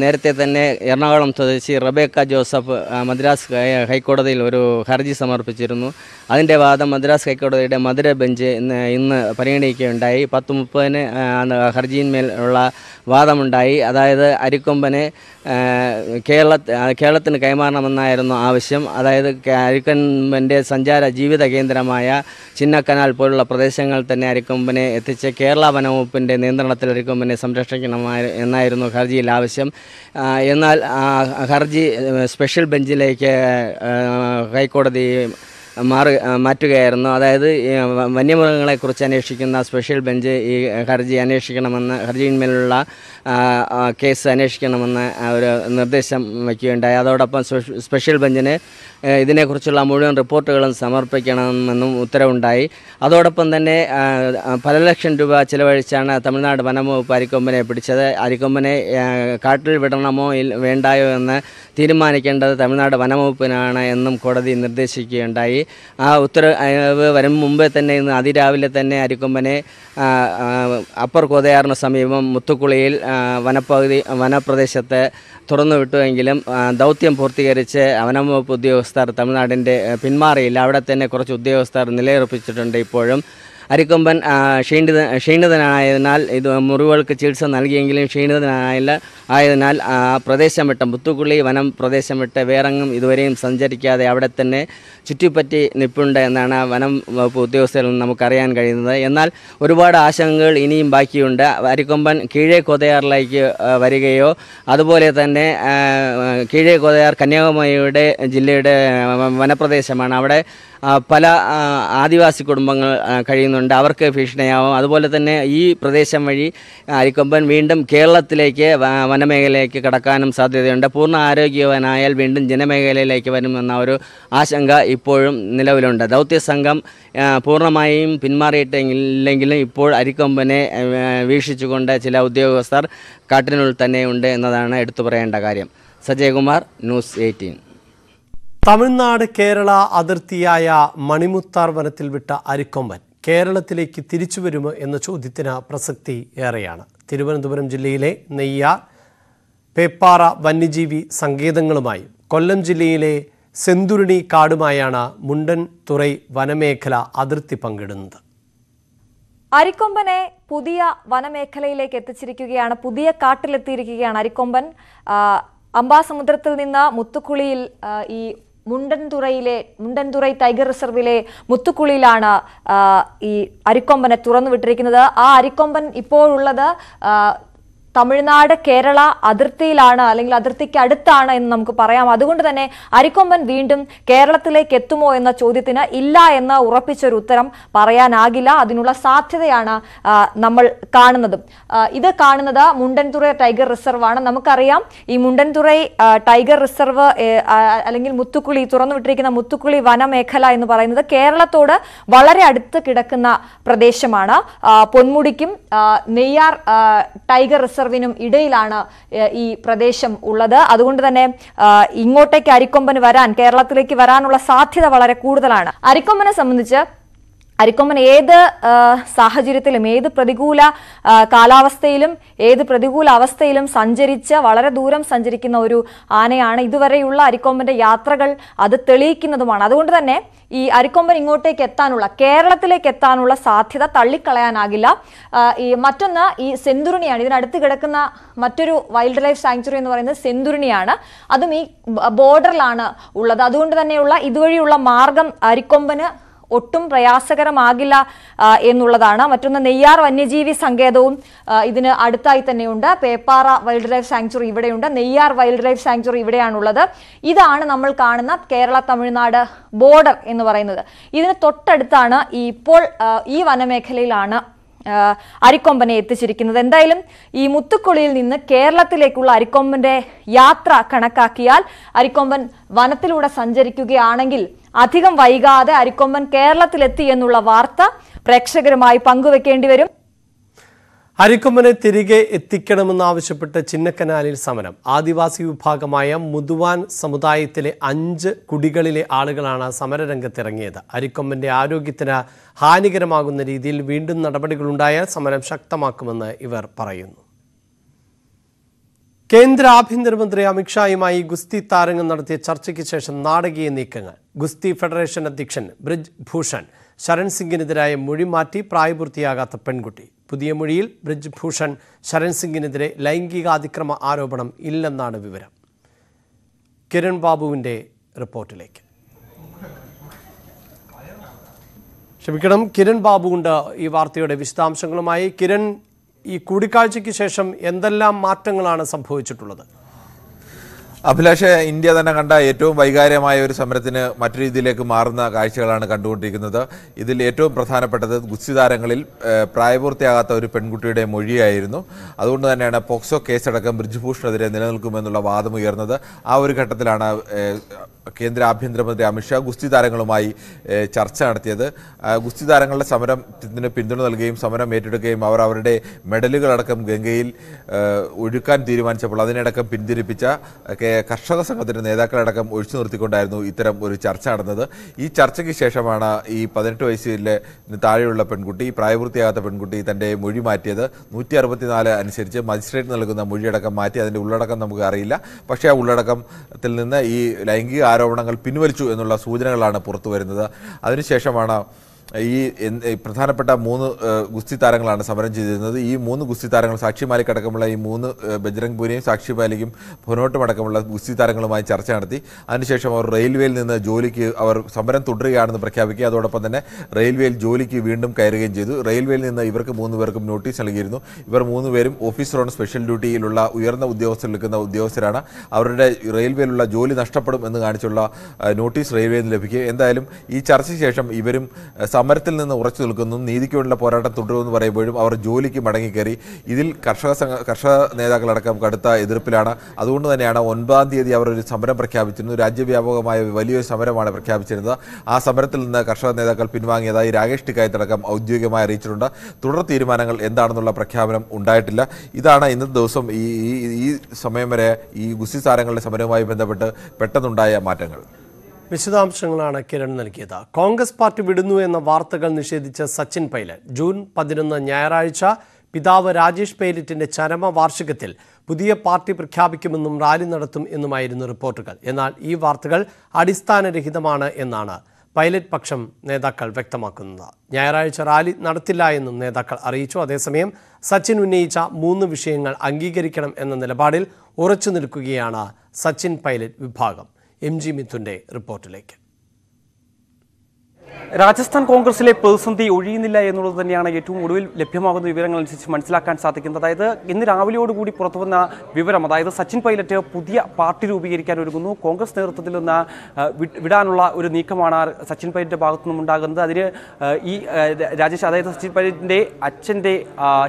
നേരത്തെ തന്നെ എറണാകുളം സ്വദേശി റബേക്ക ജോസഫ് മദ്രാസ് ഹൈക്കോടതിയിൽ ഒരു ഹർജി സമർപ്പിച്ചിരുന്നു. അതിന്റെ വാദം മദ്രാസ് ഹൈക്കോടതിയുടെ മധുര ബെഞ്ച് ഇന്ന് ഇന്ന് പരിഗണിക്കുകയുണ്ടായി. പത്ത് മുപ്പതിന് ഹർജിയിന്മേൽ ഉള്ള വാദമുണ്ടായി. അതായത് അരിക്കൊമ്പനെ കേരള കേരളത്തിന് കൈമാറണമെന്നായിരുന്നു ആവശ്യം. അതായത് അരിക്കൊമ്പന്റെ സഞ്ചാര ജീവിത കേന്ദ്രമായ ചിന്നക്കനാൽ പോലുള്ള പ്രദേശങ്ങൾ തന്നെ അരിക്കൊമ്പനെ എത്തിച്ച് കേരള വനവകുപ്പിന്റെ നിയന്ത്രണത്തിൽ അരിക്കൊമ്പനെ സംരക്ഷിക്കണമായി എന്നായിരുന്നു ഹർജിയിൽ ആവശ്യം. എന്നാൽ ഹർജി സ്പെഷ്യൽ ബെഞ്ചിലേക്ക് ഹൈക്കോടതി മാറി മാറ്റുകയായിരുന്നു. അതായത് വന്യമൃഗങ്ങളെക്കുറിച്ച് അന്വേഷിക്കുന്ന സ്പെഷ്യൽ ബെഞ്ച് ഈ ഹർജി അന്വേഷിക്കണമെന്ന് ഹർജിയിന്മേലുള്ള കേസ് അന്വേഷിക്കണമെന്ന് ഒരു നിർദ്ദേശം വയ്ക്കുകയുണ്ടായി. അതോടൊപ്പം സ്പെഷ്യൽ ബെഞ്ചിന് ഇതിനെക്കുറിച്ചുള്ള മുഴുവൻ റിപ്പോർട്ടുകളും സമർപ്പിക്കണമെന്നും ഉത്തരവുണ്ടായി. അതോടൊപ്പം തന്നെ പല ലക്ഷം രൂപ ചിലവഴിച്ചാണ് തമിഴ്നാട് വനംവകുപ്പ് അരിക്കൊമ്പനെ പിടിച്ചത്. അരിക്കൊമ്പനെ കാട്ടിൽ വിടണമോ വേണ്ടായോ എന്ന് തീരുമാനിക്കേണ്ടത് തമിഴ്നാട് വനംവകുപ്പിനാണ് എന്നും കോടതി നിർദ്ദേശിക്കുകയുണ്ടായി. ആ ഉത്തര വരും മുമ്പേ തന്നെ ഇന്ന് അതിരാവിലെ തന്നെ അരിക്കൊമ്പനെ അപ്പർ കോതയാറിന് സമീപം മുത്തുക്കുളിയിൽ വനപ്പകുതി വനപ്രദേശത്ത് തുറന്നുവിട്ടുവെങ്കിലും വിട്ടുവെങ്കിലും ദൗത്യം പൂർത്തീകരിച്ച് വനംവകുപ്പ് ഉദ്യോഗസ്ഥർ തമിഴ്നാടിന്റെ പിന്മാറിയില്ല. അവിടെ തന്നെ കുറച്ച് ഉദ്യോഗസ്ഥർ നിലയുറപ്പിച്ചിട്ടുണ്ട് ഇപ്പോഴും. അരിക്കൊമ്പൻ ക്ഷീണിത ക്ഷീണിതനായതിനാൽ ഇത് മുറിവുകൾക്ക് ചികിത്സ നൽകിയെങ്കിലും ക്ഷീണിതനായില്ല ആയതിനാൽ പ്രദേശം വിട്ട മുത്തുക്കുള്ളി വനം പ്രദേശം വിട്ട് വേറെങ്ങും ഇതുവരെയും സഞ്ചരിക്കാതെ അവിടെ തന്നെ ചുറ്റിപ്പറ്റി നിൽപ്പുണ്ട് എന്നാണ് വനം വകുപ്പ് ഉദ്യോഗസ്ഥരിൽ നിന്ന് നമുക്കറിയാൻ കഴിയുന്നത്. എന്നാൽ ഒരുപാട് ആശങ്കകൾ ഇനിയും ബാക്കിയുണ്ട്. അരിക്കൊമ്പൻ കീഴേ കൊതയാറിലേക്ക് വരികയോ അതുപോലെ തന്നെ കീഴേ കൊതയാർ കന്യാകുമാരിയുടെ ജില്ലയുടെ വനപ്രദേശമാണ്. അവിടെ പല ആദിവാസി കുടുംബങ്ങൾ കഴിയുന്നുണ്ട്. അവർക്ക് ഭീഷണിയാവും. അതുപോലെ തന്നെ ഈ പ്രദേശം വഴി അരിക്കൊമ്പൻ വീണ്ടും കേരളത്തിലേക്ക് വനമേഖലയിലേക്ക് കടക്കാനും സാധ്യതയുണ്ട്. പൂർണ ആരോഗ്യവാനായാൽ വീണ്ടും ജനമേഖലയിലേക്ക് വരുമെന്ന ഒരു ആശങ്ക ഇപ്പോഴും നിലവിലുണ്ട്. ദൗത്യ സംഘം പൂർണമായും പിന്മാറിയിട്ടില്ലെങ്കിലും ഇപ്പോൾ അരിക്കൊമ്പനെ വീക്ഷിച്ചുകൊണ്ട് ചില ഉദ്യോഗസ്ഥർ കാട്ടിനുള്ളിൽ തന്നെയുണ്ട് എന്നതാണ് എടുത്തു പറയേണ്ട കാര്യം. Sajayakumar news eighteen. Tamil Nadu Kerala അതിർത്തിയായ മണിമുത്താർ വനത്തിൽ വിട്ട അരിക്കൊമ്പൻ കേരളത്തിലേക്ക് തിരിച്ചു വരുമോ എന്ന ചോദ്യത്തിന് പ്രസക്തി ഏറെയാണ്. തിരുവനന്തപുരം ജില്ലയിലെ നെയ്യാർ പേപ്പാറ വന്യജീവി സങ്കേതങ്ങളുമായും കൊല്ലം ജില്ലയിലെ സെന്തുരുണി കാടുമായാണ് മുണ്ടൻ തുറൈ വനമേഖല അതിർത്തി പങ്കിടുന്നത്. അരിക്കൊമ്പനെ പുതിയ വനമേഖലയിലേക്ക് എത്തിച്ചിരിക്കുകയാണ് പുതിയ കാട്ടിലെത്തിയിരിക്കുകയാണ് അരിക്കൊമ്പൻ. അംബാസമുദ്രത്തിൽ നിന്ന് മുത്തുക്കുളിയിൽ ഈ മുണ്ടൻതുറയിലെ മുണ്ടൻതുറൈ ടൈഗർ റിസർവിലെ മുത്തുക്കുളിയിലാണ് ഈ അരിക്കൊമ്പനെ തുറന്നു വിട്ടിരിക്കുന്നത് ആ അരിക്കൊമ്പൻ ഇപ്പോഴുള്ളത് തമിഴ്നാട് കേരള അതിർത്തിയിലാണ് അല്ലെങ്കിൽ അതിർത്തിക്ക് അടുത്താണ് എന്ന് നമുക്ക് പറയാം. അതുകൊണ്ട് തന്നെ അരിക്കൊമ്പൻ വീണ്ടും കേരളത്തിലേക്ക് എത്തുമോ എന്ന ചോദ്യത്തിന് ഇല്ല എന്ന് ഉറപ്പിച്ചൊരു ഉത്തരം പറയാനാകില്ല. അതിനുള്ള സാധ്യതയാണ് നമ്മൾ കാണുന്നത്. ഇത് കാണുന്നത് മുണ്ടൻതുറ ടൈഗർ റിസർവ് ആണ് നമുക്കറിയാം ഈ മുണ്ടൻതുറൈ ടൈഗർ റിസർവ് അല്ലെങ്കിൽ മുത്തുക്കുളി തുറന്നുവിട്ടിരിക്കുന്ന മുത്തുക്കുളി വനമേഖല എന്ന് പറയുന്നത് കേരളത്തോട് വളരെ അടുത്ത് കിടക്കുന്ന പ്രദേശമാണ്. പൊന്മുടിക്കും നെയ്യാർ ടൈഗർ ടൈഗർ റിസർവിനും ഇടയിലാണ് ഈ പ്രദേശം ഉള്ളത്. അതുകൊണ്ട് തന്നെ ഇങ്ങോട്ടേക്ക് അരിക്കൊമ്പന് വരാൻ കേരളത്തിലേക്ക് വരാനുള്ള സാധ്യത വളരെ കൂടുതലാണ്. അരിക്കൊമ്പനെ സംബന്ധിച്ച് അരിക്കൊമ്പൻ ഏത് സാഹചര്യത്തിലും ഏത് പ്രതികൂല കാലാവസ്ഥയിലും ഏത് പ്രതികൂല അവസ്ഥയിലും സഞ്ചരിച്ച് വളരെ ദൂരം സഞ്ചരിക്കുന്ന ഒരു ആനയാണ് ഇതുവരെയുള്ള അരിക്കൊമ്പന്റെ യാത്രകൾ അത് തെളിയിക്കുന്നതുമാണ്. അതുകൊണ്ട് തന്നെ ഈ അരിക്കൊമ്പൻ ഇങ്ങോട്ടേക്ക് എത്താനുള്ള കേരളത്തിലേക്ക് എത്താനുള്ള സാധ്യത തള്ളിക്കളയാനാകില്ല. ഈ മറ്റൊന്ന് ഈ സെന്തുരുണിയാണ്. ഇതിനടുത്ത് കിടക്കുന്ന മറ്റൊരു വൈൽഡ് ലൈഫ് സാങ്ച്വറി എന്ന് പറയുന്നത് സെന്തുരുണിയാണ്. അതും ഈ ബോർഡറിലാണ് ഉള്ളത്. അതുകൊണ്ട് തന്നെയുള്ള ഇതുവഴിയുള്ള മാർഗം അരിക്കൊമ്പന് ഒട്ടും പ്രയാസകരമാകില്ല എന്നുള്ളതാണ്. മറ്റൊന്ന് നെയ്യാർ വന്യജീവി സങ്കേതവും ഇതിന് അടുത്തായി തന്നെയുണ്ട്. പേപ്പാറ വൈൽഡ് ലൈഫ് സാങ്ച്വറി ഇവിടെയുണ്ട്. നെയ്യാർ വൈൽഡ് ലൈഫ് സാങ്ച്വറി ഇവിടെയാണുള്ളത്. ഇതാണ് നമ്മൾ കാണുന്ന കേരള തമിഴ്നാട് ബോർഡർ എന്ന് പറയുന്നത്. ഇതിന് തൊട്ടടുത്താണ് ഇപ്പോൾ ഈ വനമേഖലയിലാണ് അരിക്കൊമ്പനെ എത്തിച്ചിരിക്കുന്നത്. എന്തായാലും ഈ മുത്തുക്കുളിയിൽ നിന്ന് കേരളത്തിലേക്കുള്ള അരിക്കൊമ്പന്റെ യാത്ര കണക്കാക്കിയാൽ അരിക്കൊമ്പൻ വനത്തിലൂടെ സഞ്ചരിക്കുകയാണെങ്കിൽ അധികം വൈകാതെ അരിക്കൊമ്പൻ കേരളത്തിലെത്തി എന്നുള്ള വാർത്ത പ്രേക്ഷകരുമായി പങ്കുവെക്കേണ്ടി വരും. അരിക്കൊമ്പനെ തിരികെ എത്തിക്കണമെന്നാവശ്യപ്പെട്ട് ചിന്നക്കനാലിൽ സമരം. ആദിവാസി വിഭാഗമായ മുതുവാൻ സമുദായത്തിലെ അഞ്ച് കുടികളിലെ ആളുകളാണ് സമരരംഗത്തിറങ്ങിയത്. അരിക്കൊമ്പന്റെ ആരോഗ്യത്തിന് ഹാനികരമാകുന്ന രീതിയിൽ വീണ്ടും നടപടികളുണ്ടായാൽ സമരം ശക്തമാക്കുമെന്ന് ഇവർ പറയുന്നു. കേന്ദ്ര ആഭ്യന്തരമന്ത്രി അമിത്ഷായുമായി ഗുസ്തി താരങ്ങൾ നടത്തിയ ചർച്ചയ്ക്ക് ശേഷം നാടകീയ നീക്കങ്ങൾ. ഗുസ്തി ഫെഡറേഷൻ അധ്യക്ഷൻ ബ്രിജ് ഭൂഷൺ ശരൺ സിംഗിനെതിരായ മൊഴി മാറ്റി പ്രായപൂർത്തിയാകാത്ത പെൺകുട്ടി. പുതിയ മൊഴിയിൽ ബ്രിജ് ഭൂഷൺ ശരൺ സിംഗിനെതിരെ ലൈംഗികാതിക്രമ ആരോപണം ഇല്ലെന്നാണ് വിവരം. കിരൺ ബാബുവിന്റെ റിപ്പോർട്ടിലേക്ക്. ക്ഷമിക്കണം കിരൺ ബാബുണ്ട് ഈ വാർത്തയുടെ വിശദാംശങ്ങളുമായി. കിരൺ ഈ കൂടിക്കാഴ്ചയ്ക്ക് ശേഷം എന്തെല്ലാം മാറ്റങ്ങളാണ് സംഭവിച്ചിട്ടുള്ളത്? അഭിലാഷ ഇന്ത്യ തന്നെ കണ്ട ഏറ്റവും വൈകാര്യമായ ഒരു സമരത്തിന് മറ്റു രീതിയിലേക്ക് മാറുന്ന കാഴ്ചകളാണ് കണ്ടുകൊണ്ടിരിക്കുന്നത്. ഇതിൽ ഏറ്റവും പ്രധാനപ്പെട്ടത് ഗുസ്തി താരങ്ങളിൽ പ്രായപൂർത്തിയാകാത്ത ഒരു പെൺകുട്ടിയുടെ മൊഴിയായിരുന്നു. അതുകൊണ്ട് തന്നെയാണ് പോക്സോ കേസടക്കം ബ്രിജ്ഭൂഷണെതിരെ നിലനിൽക്കുമെന്നുള്ള വാദം ഉയർന്നത് ആ ഒരു ഘട്ടത്തിലാണ് കേന്ദ്ര ആഭ്യന്തരമന്ത്രി അമിത്ഷാ ഗുസ്തി താരങ്ങളുമായി ചർച്ച നടത്തിയത്. ഗുസ്തി താരങ്ങളുടെ സമരത്തിന് പിന്തുണ നൽകുകയും സമരം ഏറ്റെടുക്കുകയും അവർ അവരുടെ മെഡലുകളടക്കം ഗംഗയിൽ ഒഴുക്കാൻ തീരുമാനിച്ചപ്പോൾ അതിനടക്കം പിന്തിരിപ്പിച്ച കർഷക സംഘത്തിന്റെ നേതാക്കളടക്കം ഒഴിച്ചു നിർത്തിക്കൊണ്ടായിരുന്നു ഇത്തരം ഒരു ചർച്ച നടന്നത്. ഈ ചർച്ചയ്ക്ക് ശേഷമാണ് ഈ പതിനെട്ട് വയസ്സിലെ താഴെയുള്ള പെൺകുട്ടി പ്രായപൂർത്തിയാകാത്ത പെൺകുട്ടി തന്റെ മൊഴി മാറ്റിയത്. നൂറ്റി അറുപത്തിനാല് അനുസരിച്ച് മജിസ്ട്രേറ്റ് നൽകുന്ന മൊഴിയടക്കം മാറ്റി അതിന്റെ ഉള്ളടക്കം നമുക്ക് അറിയില്ല. പക്ഷേ ആ ഉള്ളടക്കത്തിൽ നിന്ന് ഈ ലൈംഗിക ആരോപണങ്ങൾ പിൻവലിച്ചു എന്നുള്ള സൂചനകളാണ് പുറത്തു വരുന്നത് അതിനുശേഷമാണ് ഈ പ്രധാനപ്പെട്ട മൂന്ന് ഗുസ്തി താരങ്ങളാണ് സമരം ചെയ്തിരുന്നത്. ഈ മൂന്ന് ഗുസ്തി താരങ്ങൾ സാക്ഷി മാലിക് അടക്കമുള്ള ഈ മൂന്ന് ബജ്രംഗ് പൂനെയും സാക്ഷി മാലിക്കും ഭുനോട്ടും അടക്കമുള്ള ഗുസ്തി താരങ്ങളുമായി ചർച്ച നടത്തി. അതിനുശേഷം അവർ റെയിൽവേയിൽ നിന്ന് ജോലിക്ക് അവർ സമരം തുടരുകയാണെന്ന് പ്രഖ്യാപിക്കുക. അതോടൊപ്പം തന്നെ റെയിൽവേയിൽ ജോലിക്ക് വീണ്ടും കയറുകയും ചെയ്തു. റെയിൽവേയിൽ നിന്ന് ഇവർക്ക് മൂന്ന് പേർക്കും നോട്ടീസ് നൽകിയിരുന്നു. ഇവർ മൂന്ന് പേരും ഓഫീസർ ഓൺ സ്പെഷ്യൽ ഡ്യൂട്ടിയിലുള്ള ഉയർന്ന ഉദ്യോഗസ്ഥർ നിൽക്കുന്ന ഉദ്യോഗസ്ഥരാണ്. അവരുടെ റെയിൽവേയിലുള്ള ജോലി നഷ്ടപ്പെടും എന്ന് കാണിച്ചുള്ള നോട്ടീസ് റെയിൽവേയിൽ നിന്ന് ലഭിക്കുക. എന്തായാലും ഈ ചർച്ചയ്ക്ക് ശേഷം ഇവരും സമരത്തിൽ നിന്ന് ഉറച്ചു നിൽക്കുന്നു. നീതിക്ക് വേണ്ടിയുള്ള പോരാട്ടം തുടരുമെന്ന് പറയുമ്പോഴും അവർ ജോലിക്ക് മടങ്ങിക്കയറി ഇതിൽ കർഷക സംഘ കർഷക നേതാക്കളടക്കം കടുത്ത എതിർപ്പിലാണ്. അതുകൊണ്ട് തന്നെയാണ് ഒൻപതാം തീയതി അവർ ഒരു സമരം പ്രഖ്യാപിച്ചിരുന്നു രാജ്യവ്യാപകമായ വലിയൊരു സമരമാണ് പ്രഖ്യാപിച്ചിരുന്നത്. ആ സമരത്തിൽ നിന്ന് കർഷക നേതാക്കൾ പിൻവാങ്ങിയതായി രാകേഷ് ടിക്കായത്ത് അടക്കം ഔദ്യോഗികമായി അറിയിച്ചിട്ടുണ്ട്. തുടർ തീരുമാനങ്ങൾ എന്താണെന്നുള്ള പ്രഖ്യാപനം ഉണ്ടായിട്ടില്ല. ഇതാണ് ഇന്നത്തെ ദിവസം ഈ ഈ- ഈ സമയം വരെ ഈ ഗുസ്തി താരങ്ങളുടെ സമരവുമായി ബന്ധപ്പെട്ട് പെട്ടെന്നുണ്ടായ മാറ്റങ്ങൾ. വിശദാംശങ്ങളാണ് കിരൺ നൽകിയത്. കോൺഗ്രസ് പാർട്ടി വിടുന്നു എന്ന വാർത്തകൾ നിഷേധിച്ച സച്ചിൻ പൈലറ്റ്. ജൂൺ പതിനൊന്ന് ഞായറാഴ്ച പിതാവ് രാജേഷ് പൈലറ്റിന്റെ ചരമ വാർഷികത്തിൽ പുതിയ പാർട്ടി പ്രഖ്യാപിക്കുമെന്നും റാലി നടത്തും എന്നുമായിരുന്നു റിപ്പോർട്ടുകൾ. എന്നാൽ ഈ വാർത്തകൾ അടിസ്ഥാനരഹിതമാണ് എന്നാണ് പൈലറ്റ് പക്ഷം നേതാക്കൾ വ്യക്തമാക്കുന്നത്. ഞായറാഴ്ച റാലി നടത്തില്ല എന്നും നേതാക്കൾ അറിയിച്ചു. അതേസമയം സച്ചിൻ ഉന്നയിച്ച മൂന്ന് വിഷയങ്ങൾ അംഗീകരിക്കണം എന്ന നിലപാടിൽ ഉറച്ചു നിൽക്കുകയാണ് സച്ചിൻ പൈലറ്റ് വിഭാഗം. എം ജി മിഥുന്റെ റിപ്പോർട്ടിലേക്ക്. രാജസ്ഥാൻ കോൺഗ്രസിലെ പ്രതിസന്ധി ഒഴിയുന്നില്ല എന്നുള്ളത് തന്നെയാണ് ഏറ്റവും ഒടുവിൽ ലഭ്യമാകുന്ന വിവരങ്ങൾ അനുസരിച്ച് മനസ്സിലാക്കാൻ സാധിക്കുന്നത്. അതായത് ഇന്ന് രാവിലെയോടുകൂടി പുറത്തു വന്ന വിവരം അതായത് സച്ചിൻ പൈലറ്റ് പുതിയ പാർട്ടി രൂപീകരിക്കാൻ ഒരുങ്ങുന്നു. കോൺഗ്രസ് നേതൃത്വത്തിൽ നിന്ന് വിടാനുള്ള ഒരു നീക്കമാണ് സച്ചിൻ പൈലറ്റിന്റെ ഭാഗത്തു നിന്നും ഉണ്ടാകുന്നത്. അതിന് ഈ രാജേഷ് അതായത് സച്ചിൻ പൈലറ്റിന്റെ അച്ഛന്റെ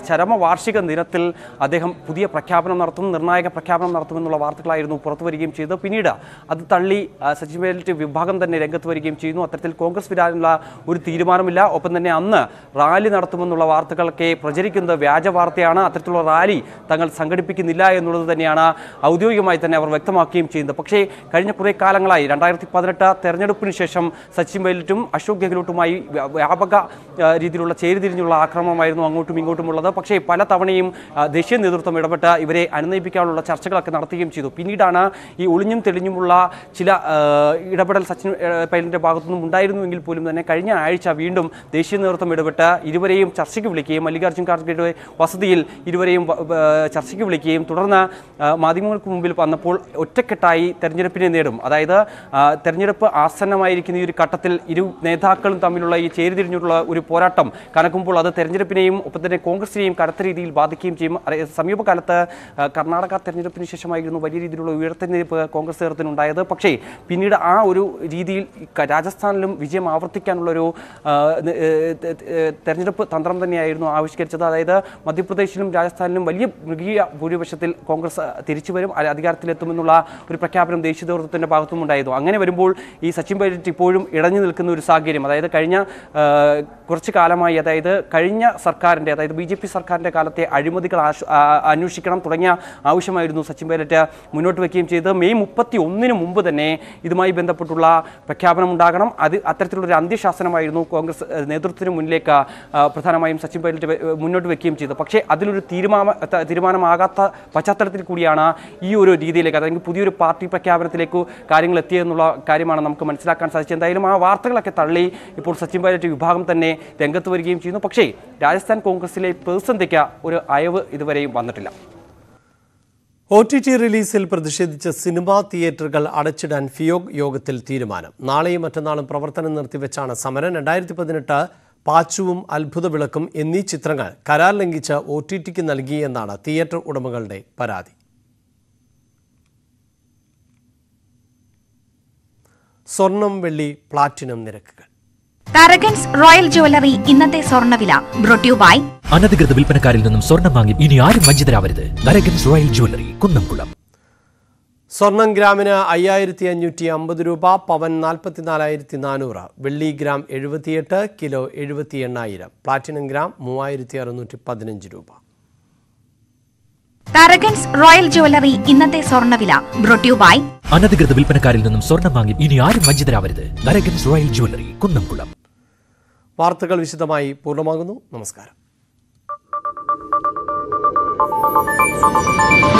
ചരമവാർഷിക ദിനത്തിൽ അദ്ദേഹം പുതിയ പ്രഖ്യാപനം നടത്തും നിർണായക പ്രഖ്യാപനം നടത്തുമെന്നുള്ള വാർത്തകളായിരുന്നു പുറത്തു വരികയും ചെയ്തത്. പിന്നീട് അത് തള്ളി സച്ചിൻ പൈലറ്റ് വിഭാഗം തന്നെ രംഗത്ത് വരികയും ചെയ്യുന്നു. അത്തരത്തിൽ കോൺഗ്രസ് വിടാനുള്ള ഒരു തീരുമാനമില്ല. ഒപ്പം തന്നെ അന്ന് റാലി നടത്തുമെന്നുള്ള വാർത്തകളൊക്കെ പ്രചരിക്കുന്നത് വ്യാജ വാർത്തയാണ്. അത്തരത്തിലുള്ള റാലി തങ്ങൾ സംഘടിപ്പിക്കുന്നില്ല എന്നുള്ളത് തന്നെയാണ് ഔദ്യോഗികമായി തന്നെ അവർ വ്യക്തമാക്കുകയും ചെയ്യുന്നത്. പക്ഷേ കഴിഞ്ഞ കുറേ കാലങ്ങളായി രണ്ടായിരത്തി പതിനെട്ട് തെരഞ്ഞെടുപ്പിന് ശേഷം സച്ചിൻ പൈലറ്റും അശോക് ഗെഹ്ലോട്ടുമായി വ്യാപക രീതിയിലുള്ള ചേരിതിരിഞ്ഞുള്ള ആക്രമണമായിരുന്നു അങ്ങോട്ടും ഇങ്ങോട്ടുമുള്ളത് പക്ഷേ പല തവണയും ദേശീയ നേതൃത്വം ഇടപെട്ട് ഇവരെ അനുനയിപ്പിക്കാനുള്ള ചർച്ചകളൊക്കെ നടത്തുകയും ചെയ്തു. പിന്നീടാണ് ഈ ഒളിഞ്ഞും തെളിഞ്ഞുമുള്ള ചില ഇടപെടൽ സച്ചിൻ പൈലറ്റിന്റെ ഭാഗത്തുനിന്നും ഉണ്ടായിരുന്നുവെങ്കിൽ പോലും തന്നെ കഴിഞ്ഞ ആഴ്ച വീണ്ടും ദേശീയ നേതൃത്വം ഇടപെട്ട് ഇരുവരെയും ചർച്ചയ്ക്ക് വിളിക്കുകയും മല്ലികാർജുൻ ഖാർഗെയുടെ വസതിയിൽ ഇരുവരെയും ചർച്ചയ്ക്ക് വിളിക്കുകയും തുടർന്ന് മാധ്യമങ്ങൾക്ക് മുമ്പിൽ വന്നപ്പോൾ ഒറ്റക്കെട്ടായി തെരഞ്ഞെടുപ്പിനെ നേടും അതായത് തെരഞ്ഞെടുപ്പ് ആസന്നമായിരിക്കുന്ന ഈ ഒരു ഘട്ടത്തിൽ ഇരു നേതാക്കളും തമ്മിലുള്ള ഈ ചേരിതിരിഞ്ഞുള്ള ഒരു പോരാട്ടം കണക്കുമ്പോൾ അത് തെരഞ്ഞെടുപ്പിനെയും ഒപ്പം തന്നെ കോൺഗ്രസിനെയും കടുത്ത രീതിയിൽ ബാധിക്കുകയും ചെയ്യും. സമീപകാലത്ത് കർണാടക തെരഞ്ഞെടുപ്പിന് ശേഷമായിരുന്നു വലിയ രീതിയിലുള്ള ഉയർത്തെ കോൺഗ്രസ് നേതൃത്വത്തിനുണ്ടായത്. പക്ഷേ പിന്നീട് ആ ഒരു രീതിയിൽ രാജസ്ഥാനിലും വിജയം ആവർത്തിക്കാനുള്ളൊരു ഏ, തെരഞ്ഞെടുപ്പ് തന്ത്രം തന്നെയായിരുന്നു ആവിഷ്കരിച്ചത്. അതായത് മധ്യപ്രദേശിലും രാജസ്ഥാനിലും വലിയ മൃഗീയ ഭൂരിപക്ഷത്തിൽ കോൺഗ്രസ് തിരിച്ചു വരും അധികാരത്തിലെത്തുമെന്നുള്ള ഒരു പ്രഖ്യാപനം ദേശീയ നേതൃത്വത്തിന്റെ ഭാഗത്തും ഉണ്ടായിരുന്നു അങ്ങനെ വരുമ്പോൾ ഈ സച്ചിൻ പൈലറ്റ് ഇപ്പോഴും ഇടഞ്ഞു നിൽക്കുന്ന ഒരു സാഹചര്യം. അതായത് കഴിഞ്ഞ കുറച്ച് കാലമായി അതായത് കഴിഞ്ഞ സർക്കാരിന്റെ അതായത് ബി ജെ പി സർക്കാരിന്റെ കാലത്തെ അഴിമതികൾ അന്വേഷിക്കണം തുടങ്ങിയ ആവശ്യമായിരുന്നു സച്ചിൻ പൈലറ്റ് മുന്നോട്ട് വയ്ക്കുകയും ചെയ്തത്. മെയ് മുപ്പത്തി ഒന്നിന് മുമ്പ് തന്നെ ഇതുമായി ബന്ധപ്പെട്ടുള്ള പ്രഖ്യാപനം ഉണ്ടാകണം. അത് അത്തരത്തിലുള്ള അന്ത്യശാസനമായിരുന്നു കോൺഗ്രസ് നേതൃത്വത്തിന് മുന്നിലേക്ക് പ്രധാനമായും സച്ചിൻ പൈലറ്റ് മുന്നോട്ട് വെക്കുകയും ചെയ്തത് പക്ഷേ അതിലൊരു തീരുമാന തീരുമാനമാകാത്ത പശ്ചാത്തലത്തിൽ കൂടിയാണ് ഈ ഒരു രീതിയിലേക്ക് അല്ലെങ്കിൽ പുതിയൊരു പാർട്ടി പ്രഖ്യാപനത്തിലേക്ക് കാര്യങ്ങൾ എത്തിയെന്നുള്ള കാര്യമാണ് നമുക്ക് മനസ്സിലാക്കാൻ സാധിച്ചത്. എന്തായാലും ആ വാർത്തകളൊക്കെ തള്ളി ഇപ്പോൾ സച്ചിൻ പൈലറ്റ് വിഭാഗം തന്നെ രംഗത്ത് വരികയും ചെയ്യുന്നു. പക്ഷേ രാജസ്ഥാൻ കോൺഗ്രസിലെ പ്രതിസന്ധിക്ക് ഒരു അയവ് ഇതുവരെയും വന്നിട്ടില്ല. ഒ ടി ടി റിലീസിൽ പ്രതിഷേധിച്ച് സിനിമാ തിയേറ്ററുകൾ അടച്ചിടാൻ ഫിയോഗ് യോഗത്തിൽ തീരുമാനം. നാളെയും മറ്റന്നാളും പ്രവർത്തനം നിർത്തിവെച്ചാണ് സമരം. രണ്ടായിരത്തി പതിനെട്ട് പാച്ചുവും അത്ഭുത വിളക്കും എന്നീ ചിത്രങ്ങൾ കരാർ ലംഘിച്ച് ഒ ടി ടിക്ക് നൽകിയെന്നാണ് തിയേറ്റർ ഉടമകളുടെ പരാതി. സ്വർണം വെള്ളി പ്ലാറ്റിനം നിരക്കുകൾ. കരകൻസ് റോയൽ ജ്വല്ലറി ഇന്നത്തെ സ്വർണവില ബ്രോട്യൂ ബൈ. അനധികൃത വിൽപ്പനക്കാരിൽ നിന്നും സ്വർണം വാങ്ങി ഇനി ആരും വഞ്ചിതരാവരുത്. നരകൻസ് റോയൽ ജ്വല്ലറി കുന്നംകുളം. സ്വർണം ഗ്രാമിന് അയ്യായിരത്തി അഞ്ഞൂറ്റി അമ്പത് രൂപ പവൻ നാൽപ്പത്തിനാലായിരത്തി നാനൂറ് വെള്ളി ഗ്രാം എഴുപത്തിയെട്ട് കിലോ എഴുപത്തി എണ്ണായിരം പ്ലാറ്റിനം ഗ്രാം മൂവായിരത്തി അറുന്നൂറ്റി പതിനഞ്ച് രൂപ. കരകൻസ് റോയൽ ജ്വല്ലറി ഇന്നത്തെ സ്വർണവില ബ്രോട്യൂ ബൈ. അനധികൃത വിൽപ്പനക്കാരിൽ നിന്നും സ്വർണം വാങ്ങി ഇനി ആരും വഞ്ചിതരാവരുത്. നരകൻസ് റോയൽ ജ്വല്ലറി കുന്നംകുളം. വാർത്തകൾ വിശദമായി പൂർണമാകുന്നു. നമസ്കാരം.